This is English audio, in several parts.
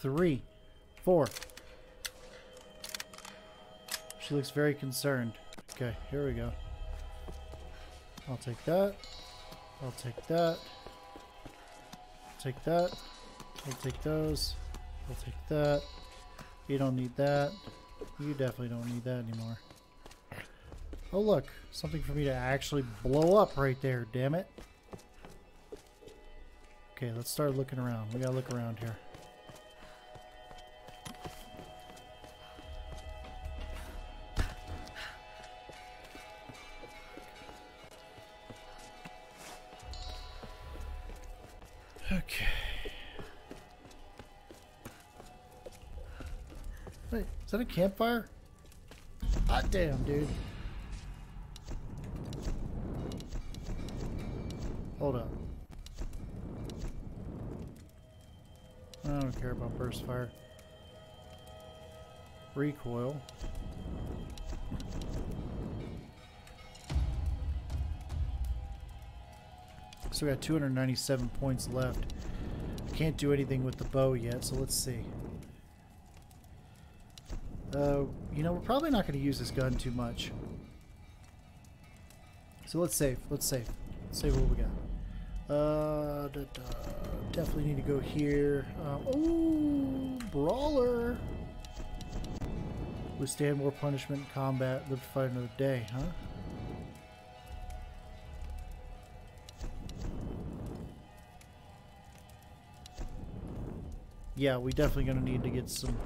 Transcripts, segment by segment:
three, four. She looks very concerned. Okay, here we go. I'll take that. I'll take that. take that. I'll take those. I'll take that. You don't need that. You definitely don't need that anymore. Oh look, something for me to actually blow up right there, damn it. Okay, let's start looking around. We gotta look around here. Campfire? Hot damn, dude. Hold up. I don't care about burst fire. Recoil. So we got 297 points left. Can't do anything with the bow yet, so let's see. Uh, you know, we're probably not going to use this gun too much. So let's save. Let's save. Let's save what we got. Uh, da, da, definitely need to go here. Oh, brawler. Withstand more punishment in combat. Live to fight another day, huh? Yeah, we definitely gonna need to get some.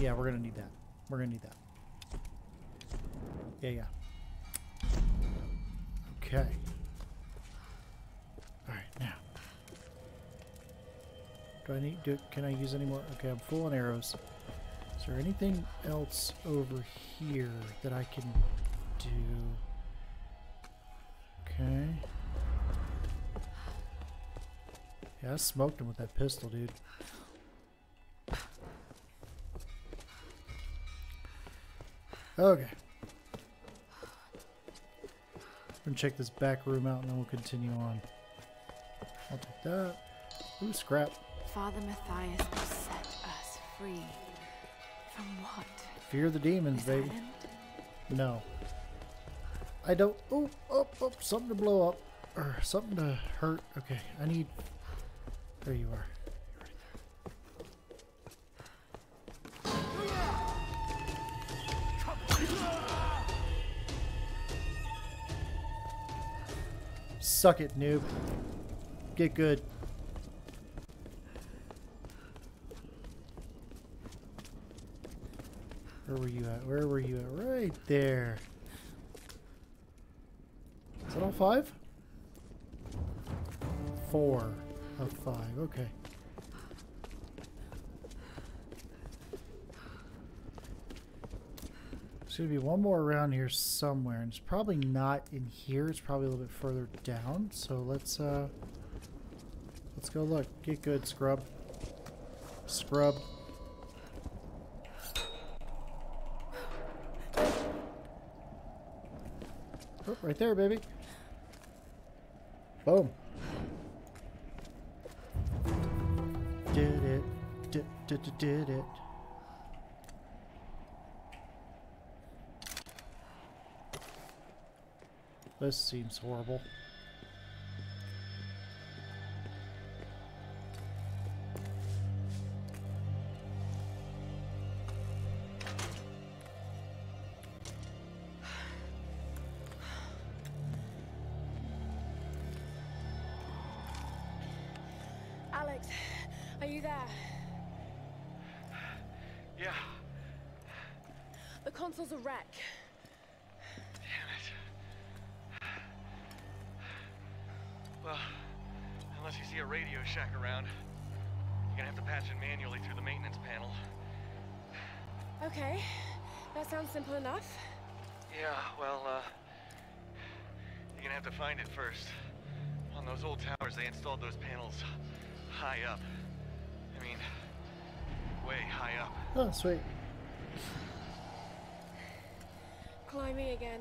Yeah, we're gonna need that. We're gonna need that. Yeah, yeah. Okay. All right, now. Do I need? Do can I use any more? Okay, I'm full on arrows. Is there anything else over here that I can do? Okay. Yeah, I smoked him with that pistol, dude. Okay. Gonna check this back room out and then we'll continue on. I'll take that. Ooh, scrap. Father Matthias will set us free. From what? Fear the demons, baby. No. I don't. Oh, oh, oh, something to blow up. Or something to hurt. Okay, I need. There you are. Suck it, noob. Get good. Where were you at? Where were you at? Right there. Is that all five? Four of five. Okay. There's gonna be one more around here somewhere, and it's probably not in here. It's probably a little bit further down. So let's uh, let's go look. Get good, scrub. Scrub. Oh, right there, baby. Boom. Did it. Did, did, did it. This seems horrible. Alex, are you there? Yeah, The console's a wreck. damn it. Well, unless you see a Radio Shack around, you're gonna have to patch it manually through the maintenance panel. Okay, that sounds simple enough. Yeah, well, uh, you're gonna have to find it first. On those old towers, they installed those panels high up. I mean, way high up. Oh, sweet. Climbing again.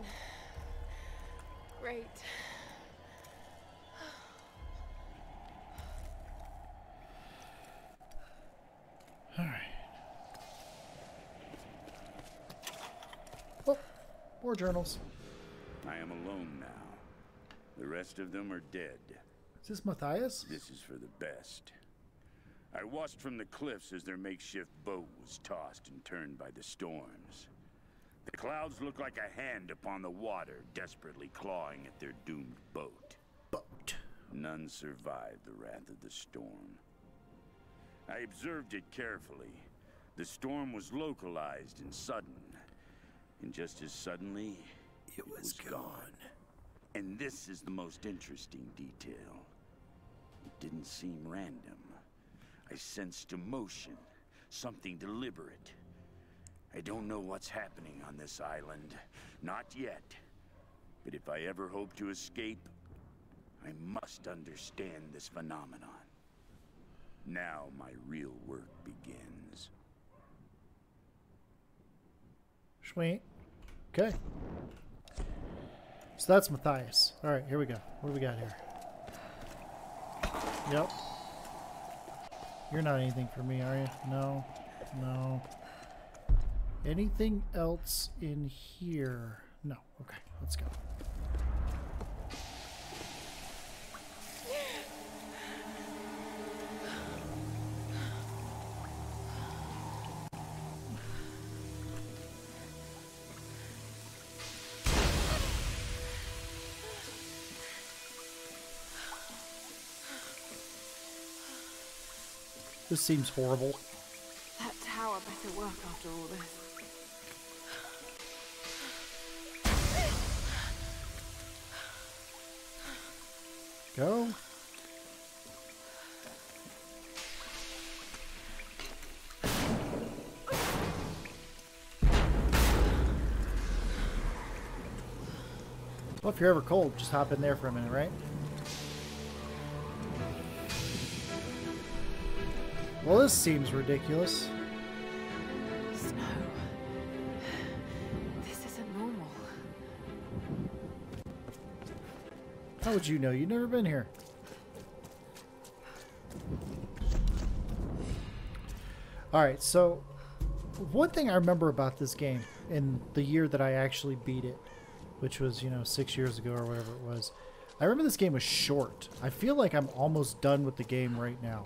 Great. More journals. I am alone now. The rest of them are dead. Is this Matthias? This is for the best. I watched from the cliffs as their makeshift boat was tossed and turned by the storms. The clouds looked like a hand upon the water, desperately clawing at their doomed boat. Boat. None survived the wrath of the storm. I observed it carefully. The storm was localized and sudden. And just as suddenly, It was gone. and this is the most interesting detail. It didn't seem random. I sensed emotion, something deliberate. I don't know what's happening on this island. Not yet. But if I ever hope to escape, I must understand this phenomenon. Now my real work begins. Sweet. Okay. So that's Matthias. All right, here we go. What do we got here? Yep. You're not anything for me, are you? No. No. Anything else in here? No. Okay, let's go. This seems horrible. That tower better work after all this. Go. Well, if you're ever cold, just hop in there for a minute, right? Well, this seems ridiculous. Snow. This isn't normal. How would you know? You've never been here. Alright, so one thing I remember about this game in the year that I actually beat it, which was, you know, six years ago or whatever it was, I remember this game was short. I feel like I'm almost done with the game right now.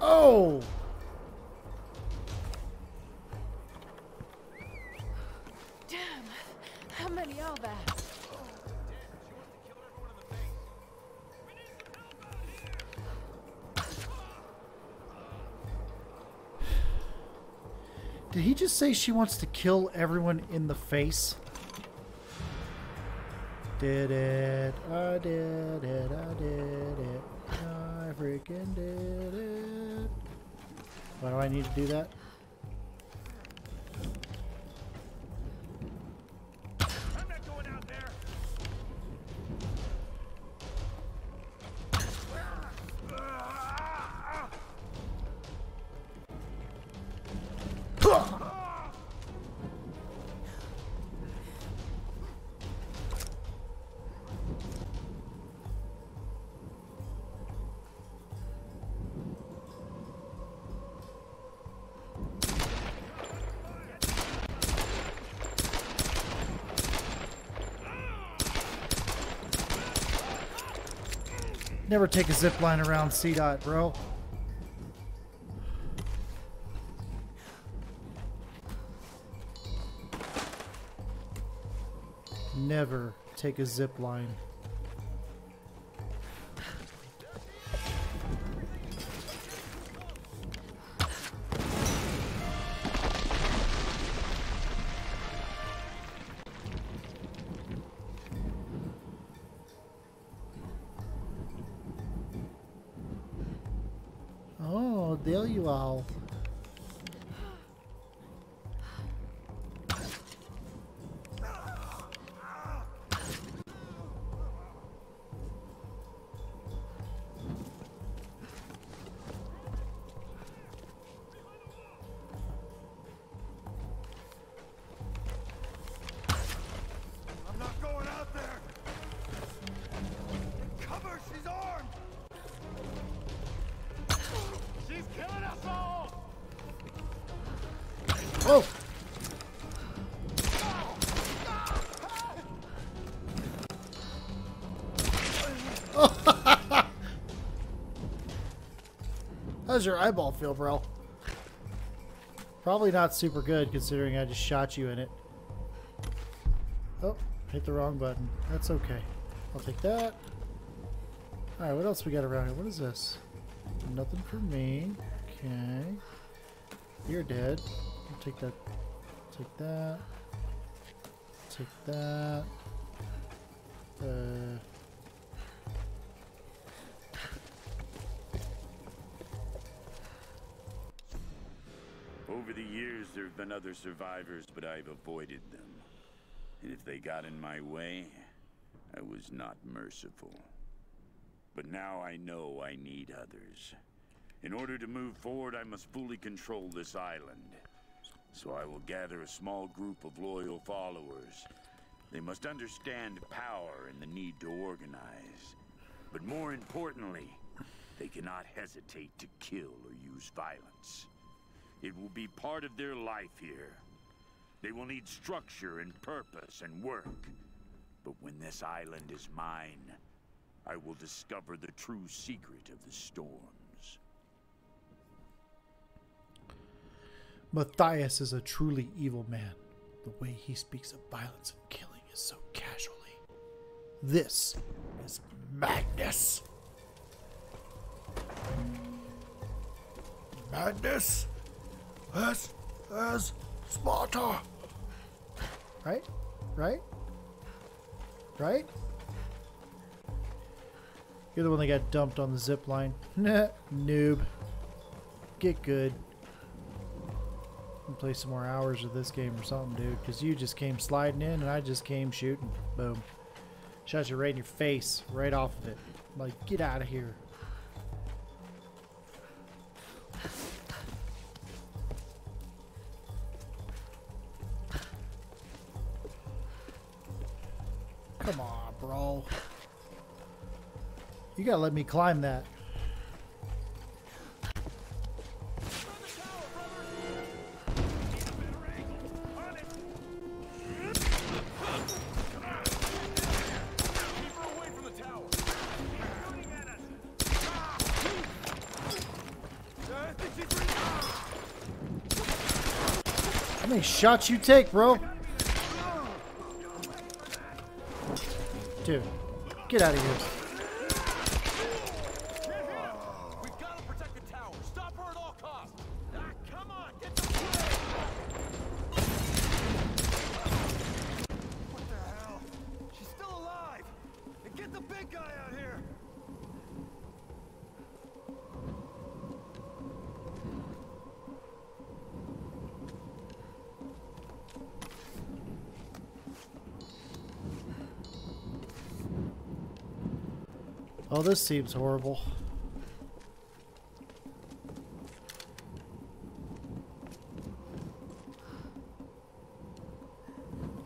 Oh! Damn! How many are there? Did he just say she wants to kill everyone in the face? Did it. I did it. I did it. I freaking did it. Why do I need to do that? Never take a zip line around C dot, bro. Never take a zip line. How's your eyeball feel, bro? Probably not super good considering I just shot you in it. Oh, hit the wrong button. That's okay. I'll take that. Alright, what else we got around here? What is this? Nothing for me. Okay. You're dead. I'll take that. Take that. Take that. Uh. Over the years, there have been other survivors, but I've avoided them. And if they got in my way, I was not merciful. But now I know I need others. In order to move forward, I must fully control this island. So I will gather a small group of loyal followers. They must understand power and the need to organize. But more importantly, they cannot hesitate to kill or use violence. It will be part of their life here. They will need structure and purpose and work. But when this island is mine, I will discover the true secret of the storms. Matthias is a truly evil man. The way he speaks of violence and killing is so casually. This is madness. Madness as as Sparta. Right? Right? Right? You're the one that got dumped on the zip line. Noob. Get good. And play some more hours of this game or something, dude. Because you just came sliding in and I just came shooting. Boom. Shot you right in your face. Right off of it. Like, get out of here. Gotta let me climb that. How many shots you take, bro? Dude, get out of here. Oh, this seems horrible.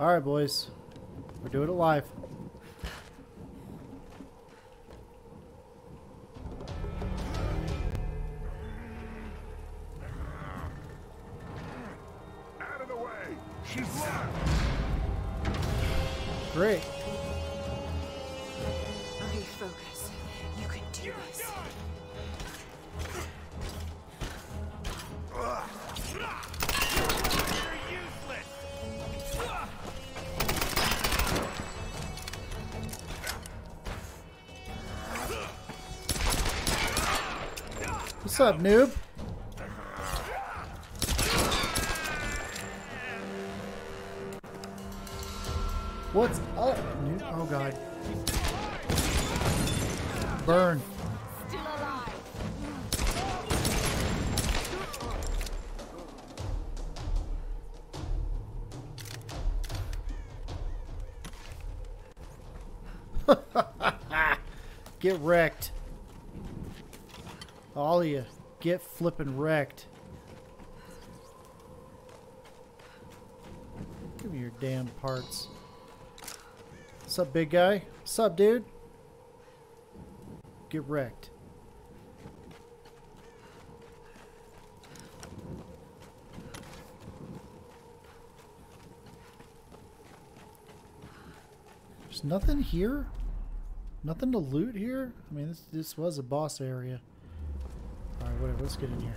Alright, boys. We're doing it live. Out of the way! She's left! Great. Up, noob? What's up, noob? Oh, God. Burn. Still alive. Get wrecked. All of you, get flipping wrecked. Give me your damn parts. What's up, big guy? What's up, dude? Get wrecked. There's nothing here? Nothing to loot here? I mean, this, this was a boss area. Let's get in here.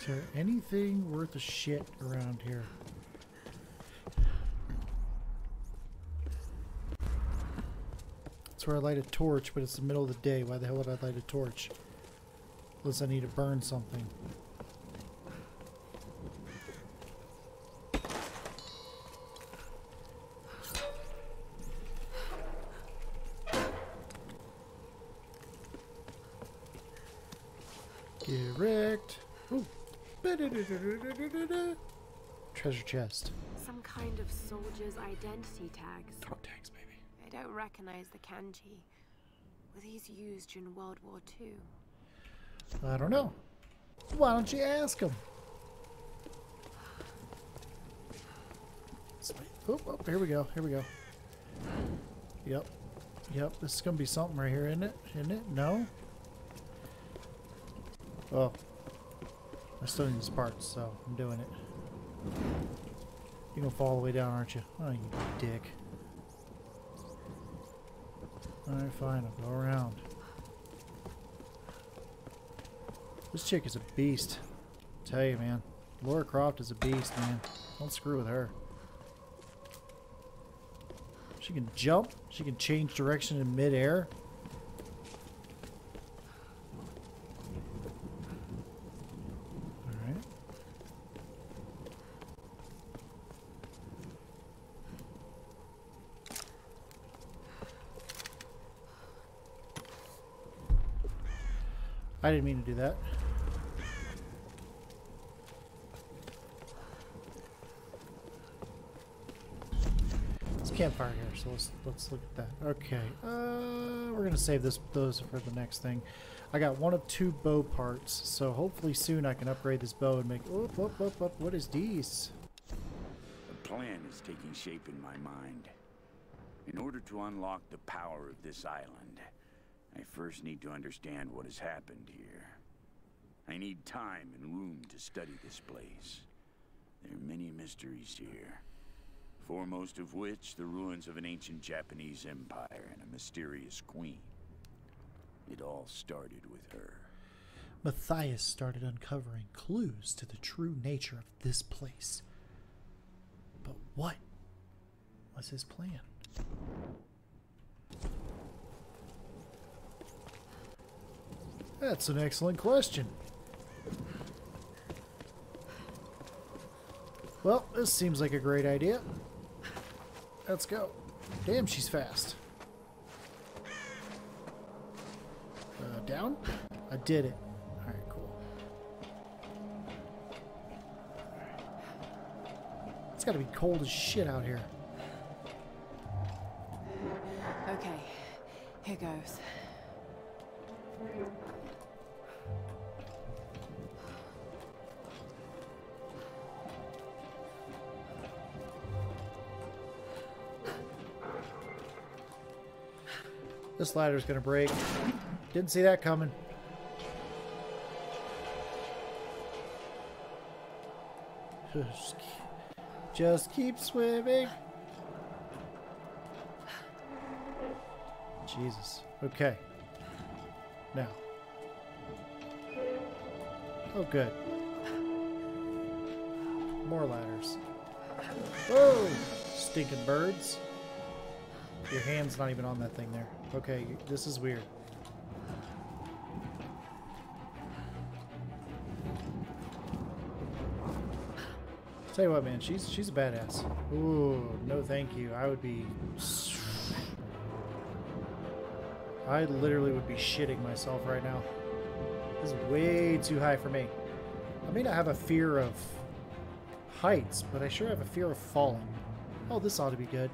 Is there anything worth a shit around here? That's where I light a torch, but it's the middle of the day. Why the hell would I light a torch? Unless I need to burn something. Get wrecked. Ooh. Treasure chest. Some kind of soldier's identity tags. Don't recognize the kanji. Were these used during World War II? I don't know. Why don't you ask him? Oh, oh, here we go. Here we go. Yep. Yep. This is going to be something right here, isn't it? Isn't it? No? Oh. I still need these parts, so I'm doing it. You're going to fall all the way down, aren't you? Oh, you dick. Alright, fine. I'll go around. This chick is a beast. tell you, man. Laura Croft is a beast, man. Don't screw with her. She can jump. She can change direction in midair. Alright. I didn't mean to do that. It's campfire here, so let's let's look at that. Okay, uh, we're gonna save this those for the next thing. I got one of two bow parts, so hopefully soon I can upgrade this bow and make. Oh, up, up, up. What is these? A plan is taking shape in my mind. In order to unlock the power of this island, I first need to understand what has happened here. I need time and room to study this place. There are many mysteries here. Foremost of which, the ruins of an ancient Japanese empire and a mysterious queen. It all started with her. Matthias started uncovering clues to the true nature of this place. But what was his plan? That's an excellent question. Well, this seems like a great idea. Let's go. Damn, she's fast. Uh, down? I did it. Alright, cool. It's gotta be cold as shit out here. Okay, here goes. This ladder's gonna break. Didn't see that coming. Just keep, just keep swimming. Jesus. Okay. Now. Oh, good. More ladders. Whoa! Stinking birds. Your hand's not even on that thing there. Okay, this is weird. Tell you what, man, she's she's a badass. Ooh, no thank you. I would be... I literally would be shitting myself right now. This is way too high for me. I may not have a fear of heights, but I sure have a fear of falling. Oh, this ought to be good.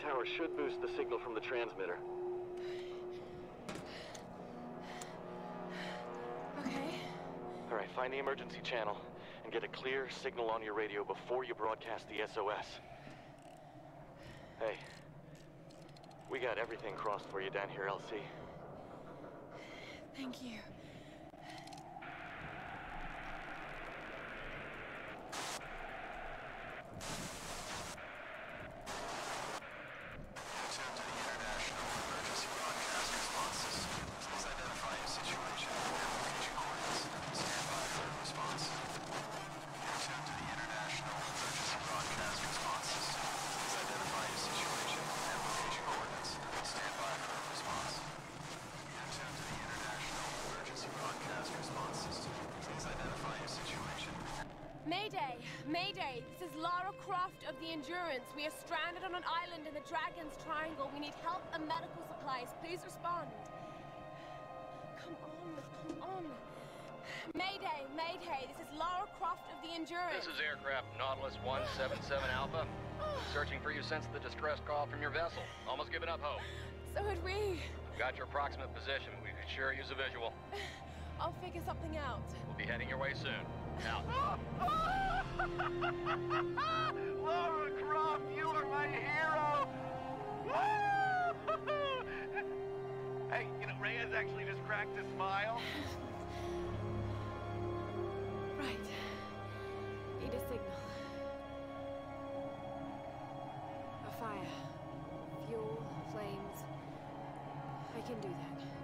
Tower should boost the signal from the transmitter. Okay. Alright, find the emergency channel and get a clear signal on your radio before you broadcast the SOS. Hey. We got everything crossed for you down here, LC. Thank you. Attempt to the International Emergency Broadcast Response System. Please identify your situation and location coordinates. Stand by for a response. Attempt to the International Emergency Broadcast Response System. Please identify your situation and location coordinates. Stand by for a response. Attempt to the International Emergency Broadcast Response System. Please identify your situation. Mayday! Mayday! This is Lara Croft of the Endurance. We are stranded on an island in the Dragon's Triangle. We need help and medical supplies. Please respond. Come on, come on. Mayday! Mayday! This is Lara Croft of the Endurance. This is aircraft Nautilus 177 Alpha. Searching for you since the distress call from your vessel. Almost given up hope. So had we. Got your approximate position. We could sure use a visual. I'll figure something out. We'll be heading your way soon. Out. Lara Croft, you are my hero! hey, you know, Reyes actually just cracked a smile. Right. Need a signal. A fire. Fuel, flames. I can do that.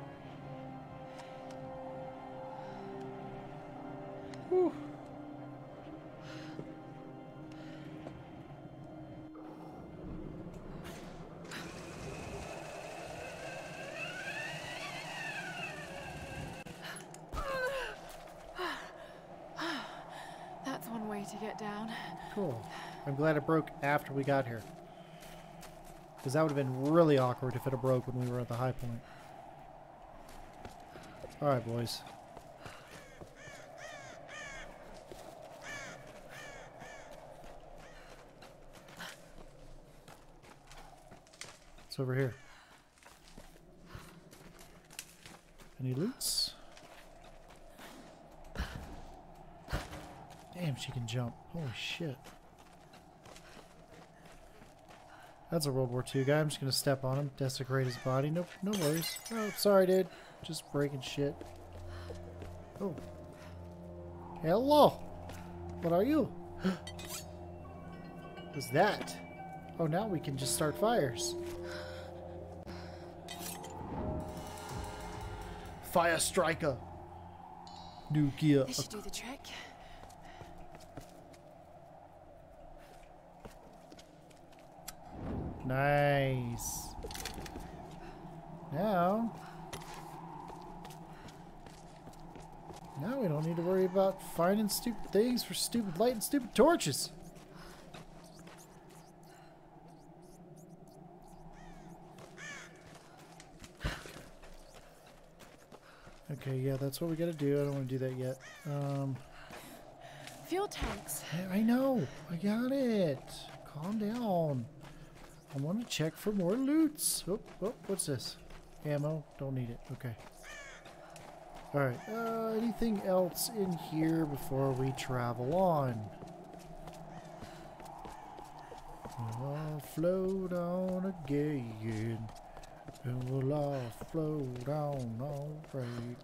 That's one way to get down. Cool. I'm glad it broke after we got here. Because that would have been really awkward if it had broke when we were at the high point. Alright, boys. It's over here. Any loots? Damn, she can jump. Holy shit. That's a World War II guy. I'm just gonna step on him, desecrate his body. Nope, no worries. Oh, sorry, dude. Just breaking shit. Oh. Hello. What are you? What's that? Oh, now we can just start fires. Fire striker. New gear. This should do the trick. Nice. Now, now we don't need to worry about finding stupid things for stupid light and stupid torches. Okay, yeah, that's what we gotta do. I don't want to do that yet. Um, Fuel tanks. I- I know. I got it. Calm down. I want to check for more loots. Oh, oh, what's this? Ammo. Don't need it. Okay. Alright. Uh, anything else in here before we travel on? I'll float on again. And we'll all float on alright.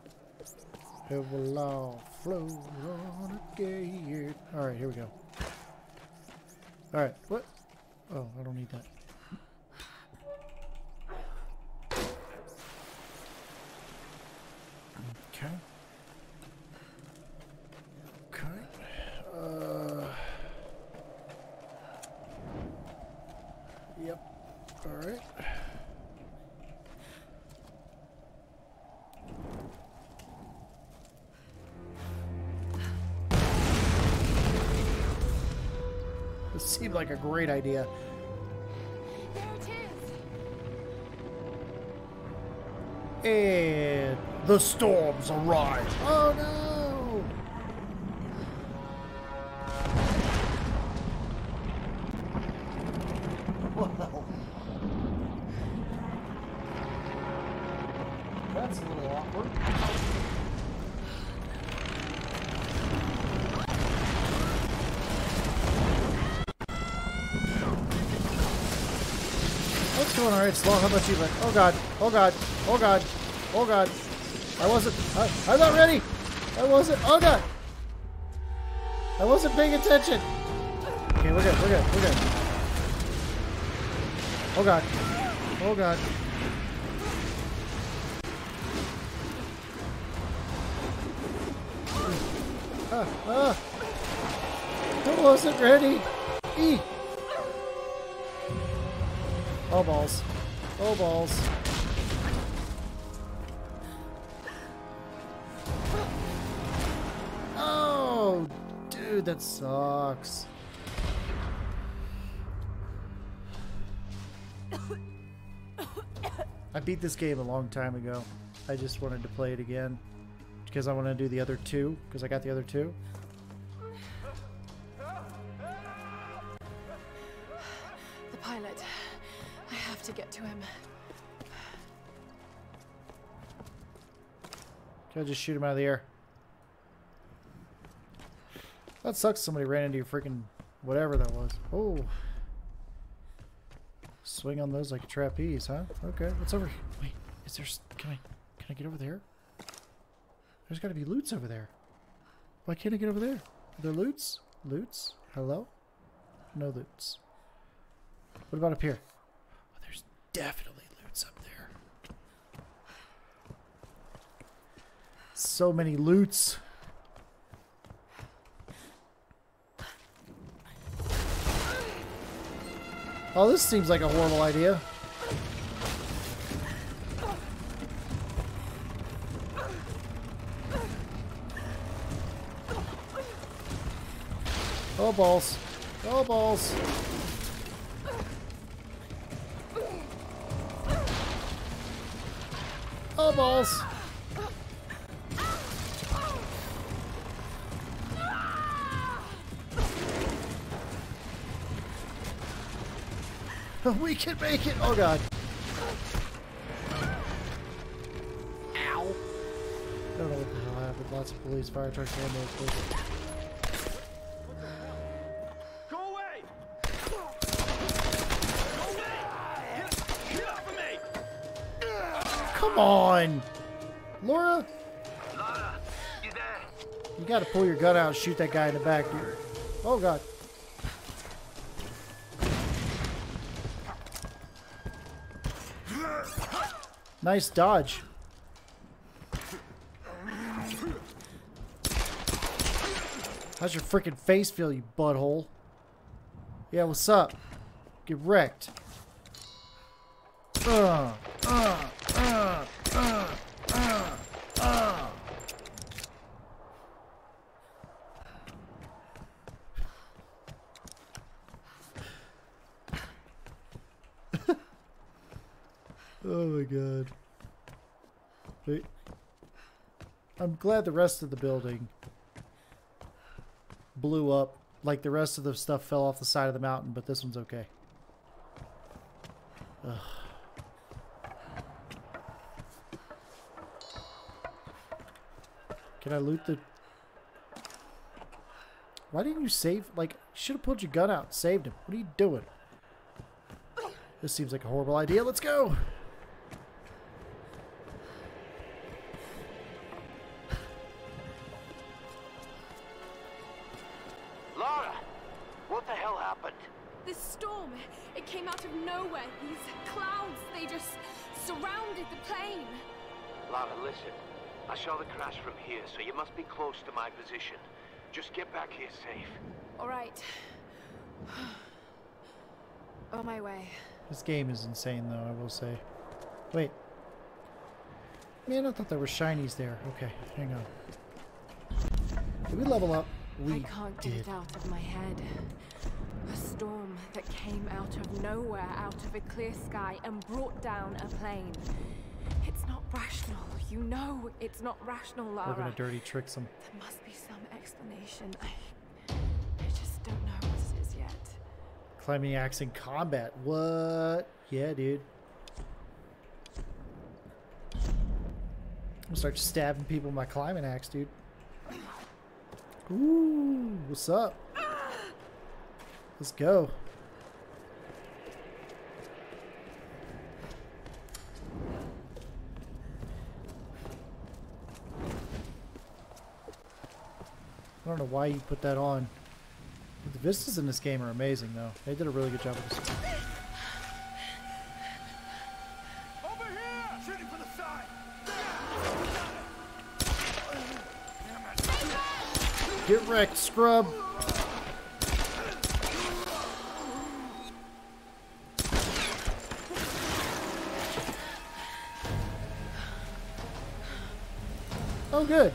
It will all float on again. Alright, here we go. Alright, what? Oh, I don't need that. Okay. A great idea. And the storms arrive. Oh no! Going? It's long. How about you? But oh god, oh god, oh god, oh god. I wasn't. I, I'm not ready. I wasn't. Oh god. I wasn't paying attention. Okay, we're good. We're good. We're good. Oh god. Oh god. Ah, ah. I wasn't ready. E. Oh balls. Oh balls. Oh, dude, that sucks. I beat this game a long time ago. I just wanted to play it again because I want to do the other two because I got the other two. Have to get to him. Can I just shoot him out of the air? That sucks. Somebody ran into your freaking whatever that was. Oh. Swing on those like a trapeze, huh? Okay. What's over here? Wait, is there... Can I... Can I get over there? There's got to be loots over there. Why can't I get over there? Are there loots? Loots? Hello? No loots. What about up here? Definitely loots up there. So many loots. Oh, this seems like a horrible idea. Oh, balls. Oh, balls. Oh, balls. we can make it. Oh, God. Ow. I don't know what the hell happened. Lots of police, fire trucks, ambulance. police. Come on. Laura, Lara, you there? you got to pull your gun out and shoot that guy in the back. dude. Oh, God. Nice dodge. How's your freaking face feel, you butthole? Yeah, what's up? Get wrecked. Uh, uh, uh, uh, uh. oh my god. Wait. I'm glad the rest of the building blew up. Like the rest of the stuff fell off the side of the mountain, but this one's okay. Ugh. Can I loot the... Why didn't you save? Like, should have pulled your gun out and saved him. What are you doing? This seems like a horrible idea. Let's go! My position. Just get back here safe. All right. On my way. This game is insane, though, I will say. Wait. Man, I thought there were shinies there. Okay, hang on. Did we level up? We I can't get did. it out of my head. A storm that came out of nowhere, out of a clear sky, and brought down a plane. Rational. You know it's not rational, Lara. We're gonna dirty tricks them. There must be some explanation. I, I just don't know what it is yet. Climbing axe in combat. What? Yeah, dude. I'm gonna start stabbing people with my climbing axe, dude. Ooh, what's up? Let's go. Know why you put that on. The vistas in this game are amazing, though. They did a really good job with this. Over here! Shooting from the side! Get wrecked, scrub! Oh, good.